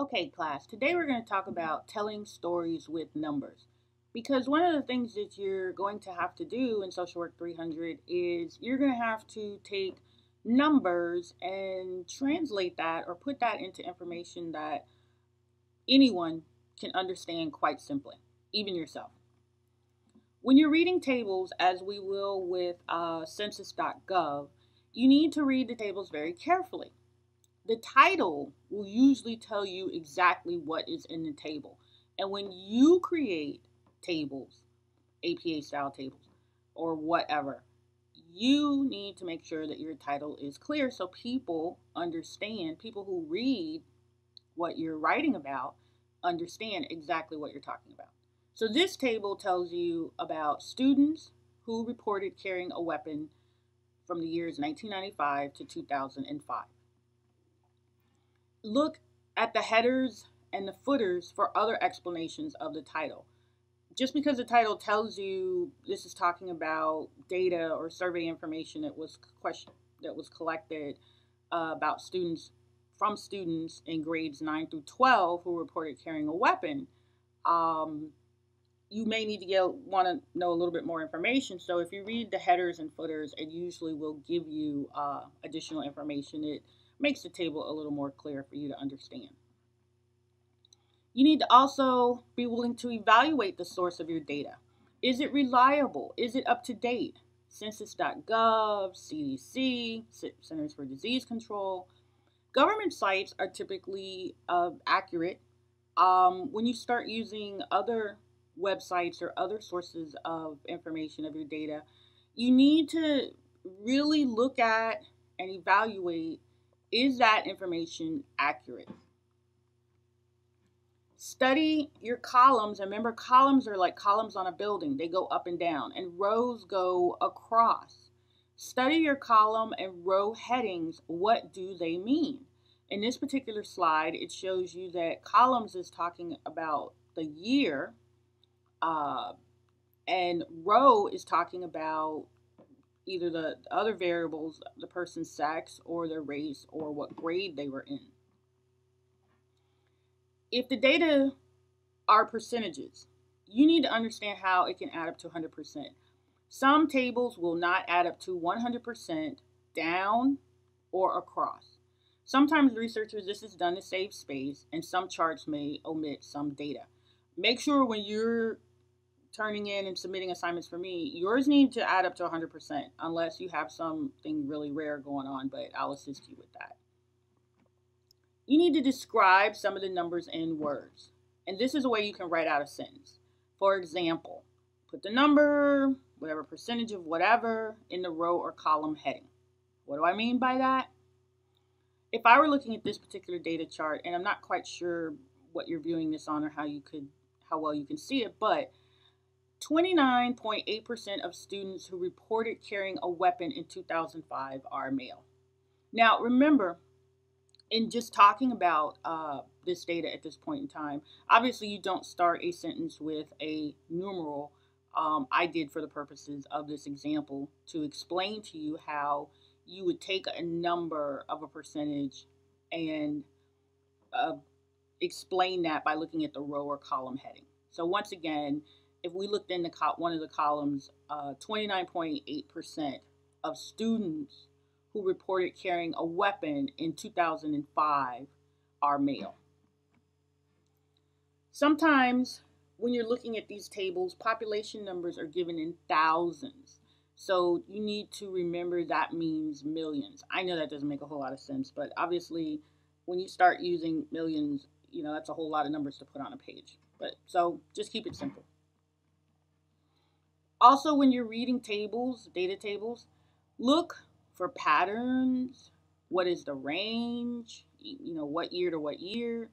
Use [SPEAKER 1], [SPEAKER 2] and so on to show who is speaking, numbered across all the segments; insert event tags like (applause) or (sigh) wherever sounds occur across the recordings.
[SPEAKER 1] Okay, class, today we're going to talk about telling stories with numbers. Because one of the things that you're going to have to do in Social Work 300 is you're going to have to take numbers and translate that or put that into information that anyone can understand quite simply, even yourself. When you're reading tables, as we will with uh, census.gov, you need to read the tables very carefully the title will usually tell you exactly what is in the table. And when you create tables, APA style tables, or whatever, you need to make sure that your title is clear so people understand, people who read what you're writing about understand exactly what you're talking about. So this table tells you about students who reported carrying a weapon from the years 1995 to 2005 look at the headers and the footers for other explanations of the title. Just because the title tells you this is talking about data or survey information that was question that was collected uh, about students from students in grades 9 through 12 who reported carrying a weapon, um, you may need to get want to know a little bit more information. So if you read the headers and footers, it usually will give you uh, additional information. It makes the table a little more clear for you to understand. You need to also be willing to evaluate the source of your data. Is it reliable? Is it up to date? Census.gov, CDC, Centers for Disease Control. Government sites are typically uh, accurate. Um, when you start using other websites or other sources of information of your data, you need to really look at and evaluate is that information accurate? Study your columns. Remember, columns are like columns on a building, they go up and down, and rows go across. Study your column and row headings. What do they mean? In this particular slide, it shows you that columns is talking about the year, uh, and row is talking about either the other variables, the person's sex or their race or what grade they were in. If the data are percentages, you need to understand how it can add up to 100%. Some tables will not add up to 100% down or across. Sometimes researchers, this is done to save space, and some charts may omit some data. Make sure when you're turning in and submitting assignments for me, yours need to add up to 100% unless you have something really rare going on, but I'll assist you with that. You need to describe some of the numbers in words. And this is a way you can write out a sentence. For example, put the number, whatever percentage of whatever, in the row or column heading. What do I mean by that? If I were looking at this particular data chart, and I'm not quite sure what you're viewing this on or how you could, how well you can see it, but 29.8% of students who reported carrying a weapon in 2005 are male. Now, remember, in just talking about uh, this data at this point in time, obviously you don't start a sentence with a numeral. Um, I did for the purposes of this example to explain to you how you would take a number of a percentage and uh, explain that by looking at the row or column heading. So once again, if we looked in the one of the columns, 29.8% uh, of students who reported carrying a weapon in 2005 are male. Sometimes when you're looking at these tables, population numbers are given in thousands. So you need to remember that means millions. I know that doesn't make a whole lot of sense, but obviously when you start using millions, you know, that's a whole lot of numbers to put on a page. But so just keep it simple. Also, when you're reading tables, data tables, look for patterns. What is the range? You know, what year to what year?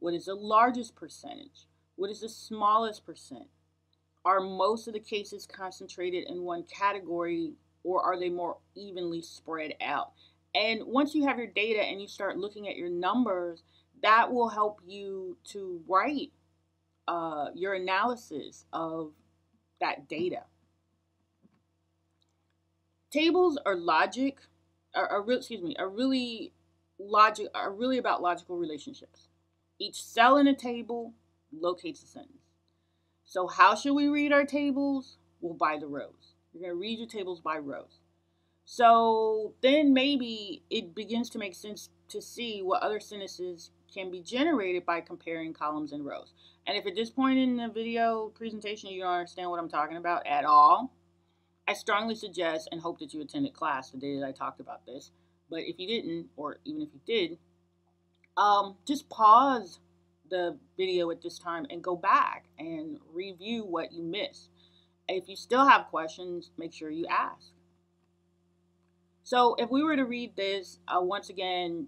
[SPEAKER 1] What is the largest percentage? What is the smallest percent? Are most of the cases concentrated in one category or are they more evenly spread out? And once you have your data and you start looking at your numbers, that will help you to write uh, your analysis of that data. Tables are logic, are, are excuse me, are really logic, are really about logical relationships. Each cell in a table locates a sentence. So how should we read our tables? Well, by the rows. You're going to read your tables by rows. So then maybe it begins to make sense to see what other sentences can be generated by comparing columns and rows. And if at this point in the video presentation you don't understand what I'm talking about at all, I strongly suggest and hope that you attended class the day that I talked about this. But if you didn't, or even if you did, um, just pause the video at this time and go back and review what you missed. If you still have questions, make sure you ask. So if we were to read this, uh, once again,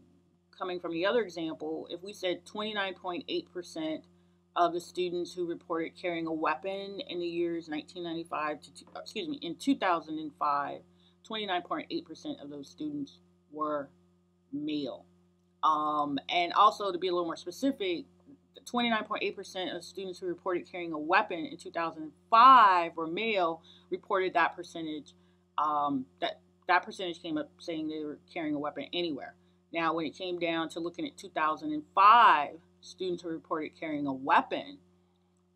[SPEAKER 1] coming from the other example, if we said 29.8% of the students who reported carrying a weapon in the years 1995 to, excuse me, in 2005, 29.8% of those students were male. Um, and also, to be a little more specific, 29.8% of students who reported carrying a weapon in 2005 were male reported that percentage. Um, that that percentage came up saying they were carrying a weapon anywhere. Now, when it came down to looking at 2005, students who reported carrying a weapon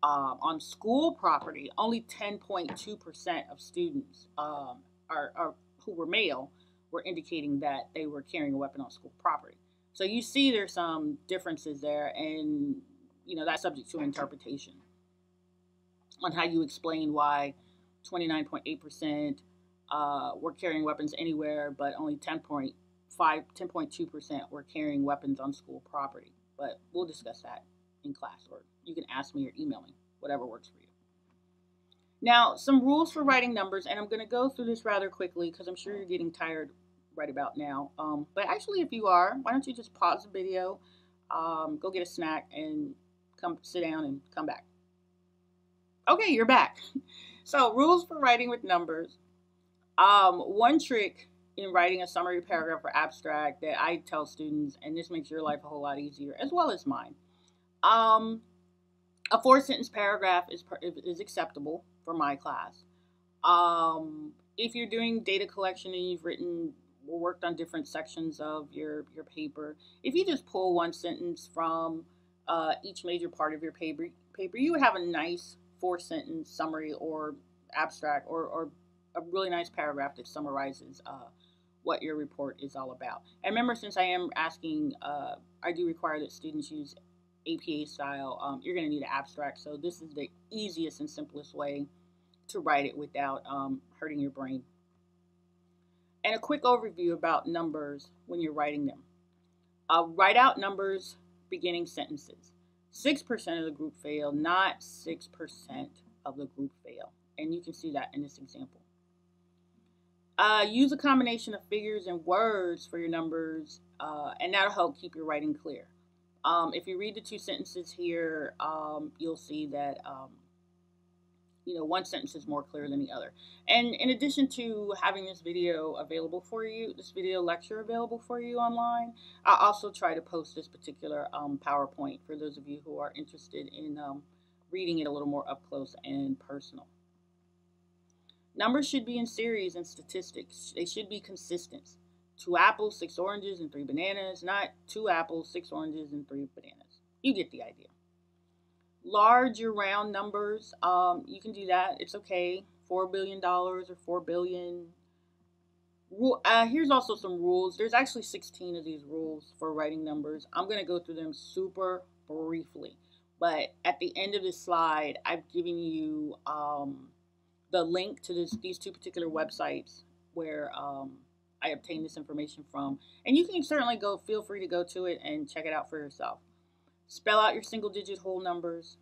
[SPEAKER 1] um, on school property, only 10.2% of students um, are, are, who were male were indicating that they were carrying a weapon on school property. So you see there's some differences there, and you know that's subject to interpretation on how you explain why 29.8% uh, were carrying weapons anywhere, but only 10.5, 10.2% were carrying weapons on school property. But we'll discuss that in class, or you can ask me or email me, whatever works for you. Now, some rules for writing numbers, and I'm going to go through this rather quickly because I'm sure you're getting tired right about now. Um, but actually, if you are, why don't you just pause the video, um, go get a snack, and come sit down and come back. Okay, you're back. (laughs) So, rules for writing with numbers. Um, one trick in writing a summary paragraph or abstract that I tell students, and this makes your life a whole lot easier, as well as mine. Um, a four sentence paragraph is, is acceptable for my class. Um, if you're doing data collection and you've written or worked on different sections of your, your paper, if you just pull one sentence from uh, each major part of your paper, paper, you would have a nice four sentence summary or abstract or, or a really nice paragraph that summarizes uh, what your report is all about. And remember, since I am asking, uh, I do require that students use APA style, um, you're going to need an abstract. So this is the easiest and simplest way to write it without um, hurting your brain. And a quick overview about numbers when you're writing them. Uh, write out numbers beginning sentences. 6% of the group fail, not 6% of the group fail. And you can see that in this example. Uh, use a combination of figures and words for your numbers, uh, and that'll help keep your writing clear. Um, if you read the two sentences here, um, you'll see that um, you know one sentence is more clear than the other. And in addition to having this video available for you, this video lecture available for you online, I also try to post this particular um, PowerPoint for those of you who are interested in um, reading it a little more up close and personal. Numbers should be in series and statistics. They should be consistent. Two apples, six oranges, and three bananas, not two apples, six oranges, and three bananas. You get the idea. Large or round numbers, um, you can do that. It's okay. $4 billion or $4 billion. Uh, here's also some rules. There's actually 16 of these rules for writing numbers. I'm going to go through them super briefly. But at the end of this slide, I've given you um, the link to this, these two particular websites where um, I obtained this information from. And you can certainly go, feel free to go to it and check it out for yourself. Spell out your single digit whole numbers.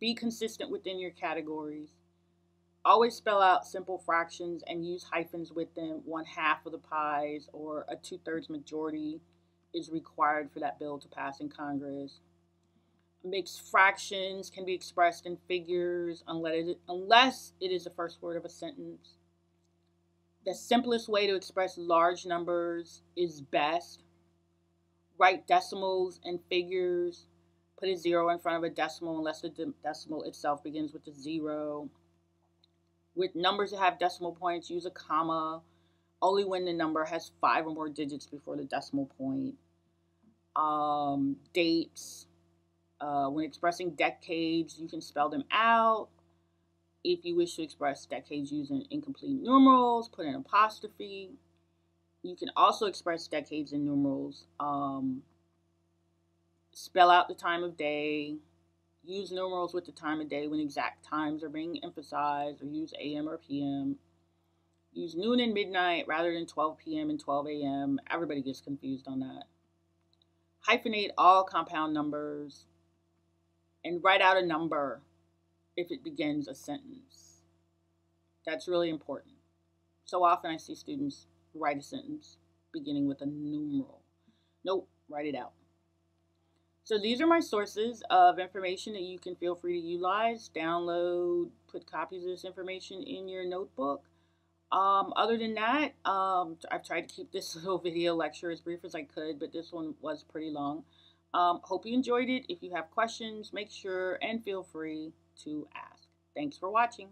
[SPEAKER 1] Be consistent within your categories. Always spell out simple fractions and use hyphens with them. One half of the pies or a two thirds majority is required for that bill to pass in Congress. Mixed fractions can be expressed in figures unless it is the first word of a sentence. The simplest way to express large numbers is best. Write decimals and figures. Put a zero in front of a decimal unless the de decimal itself begins with a zero. With numbers that have decimal points, use a comma only when the number has five or more digits before the decimal point. Um, dates, Uh, when expressing decades, you can spell them out. If you wish to express decades using incomplete numerals, put an apostrophe. You can also express decades in numerals. Um, spell out the time of day. Use numerals with the time of day when exact times are being emphasized, or use AM or PM. Use noon and midnight rather than 12 p.m. and 12 a.m. Everybody gets confused on that. Hyphenate all compound numbers and write out a number if it begins a sentence. That's really important. So often I see students write a sentence beginning with a numeral. Nope, write it out. So these are my sources of information that you can feel free to utilize, download, put copies of this information in your notebook. Um, other than that, um, I've tried to keep this (laughs) little video lecture as brief as I could, but this one was pretty long. Um, hope you enjoyed it. If you have questions, make sure and feel free to ask. Thanks for watching.